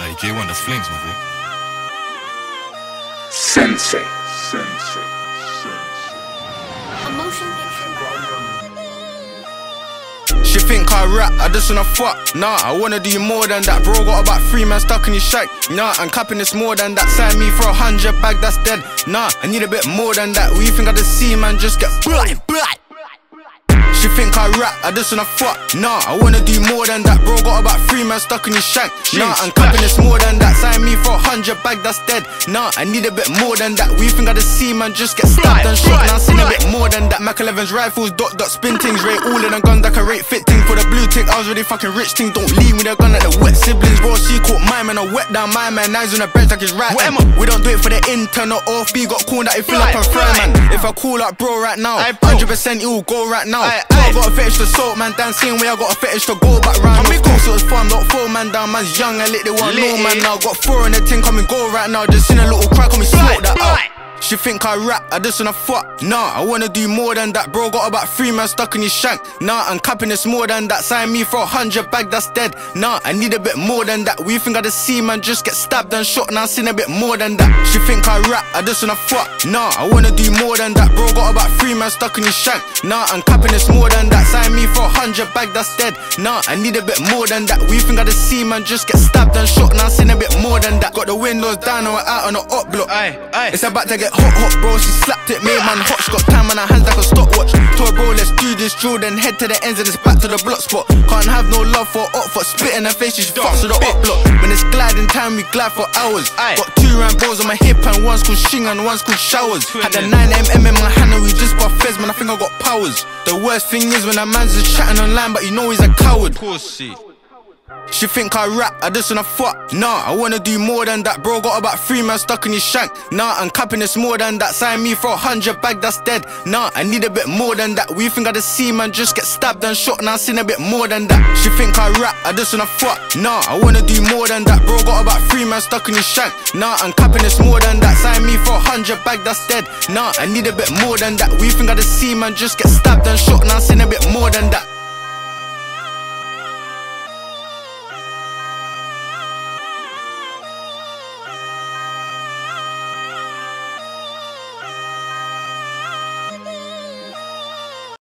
Hey, J1, that's flames, my boy. Senseii. Senseii. A motion picture. She think I rap, I just wanna fuck. Nah, I wanna do more than that. Bro, got about three man stuck in his shack. Nah, I'm capping this more than that. Sign me for a hundred bag, that's dead. Nah, I need a bit more than that. We think I just see man just get blind, blind. She think I rap, I just wanna fuck. Nah, I wanna do more than that. Three man stuck in his shank. Nah, I'm capping this more than that. Sign me for a hundred bag, that's dead. Nah, I need a bit more than that. We think I just see man just get stabbed and shot. Now I seen a bit more than that. Mac 11's rifles, dot dot spin things, rate all in the guns that can rate fit thing. For the blue tick, I was really fucking rich thing. Don't leave me the gun like the wet siblings. Bro, she caught my man, I wet down my man. He's on the bench like his right. We don't do it for the intern or OFB. Got called that he feel like a friend, man. If I call up bro right now, 100% it will go right now. I got a fetish to salt, man. Dancing way I got a fetish to go back round. Of man down. Man's young and lit, they want no man now. Got four in the thing, come and go right now. Just in a little crack, come me, smoke that out. She think I rap, I just wanna fuck. Nah, I wanna do more than that, bro. Got about three man stuck in his shank. Nah, I'm capping this more than that. Sign me for a hundred bag, that's dead. Nah, I need a bit more than that. We think I just see man just get stabbed and shot. Now I seen a bit more than that. She think I rap, I just wanna fuck. Nah, I wanna do more than that, bro. Got about three man stuck in his shank. Nah, I'm capping this more than that. Sign me for a hundred bag, that's dead. Nah, I need a bit more than that. We think I just see man just get stabbed and shot. Now I seen a bit more than that. Got the windows down and we're out on the up block. Aye, aye. It's about to get hot, hot, bro. She slapped it, made man hot. She got time on her hands like a stopwatch. Told her, bro, let's do this drill, then head to the ends and it's back to the block spot. Can't have no love for up for spit in her face. She's fucks to the up block. When it's gliding time, we glide for hours. Aye. Got two Rambos on my hip and one's called Shing and one's called Showers. Had the 9mm in my hand and we just bought fez, man. I think I got powers. The worst thing is when a man's just chatting online, but you know he's a coward. Pussy. She think I rap, I just wanna fuck. Nah, I wanna do more than that. Bro, got about three man stuck in his shank. Nah, I'm capping this more than that. Sign me for a hundred bag, that's dead. Nah, I need a bit more than that. We think I just see man just get stabbed and shot. Now I seen a bit more than that. She think I rap, I just wanna fuck. Nah, I wanna do more than that. Bro, got about three man stuck in his shank. Nah, I'm capping this more than that. Sign me for a hundred bag, that's dead. Nah, I need a bit more than that. We think I just see man just get stabbed and shot. Now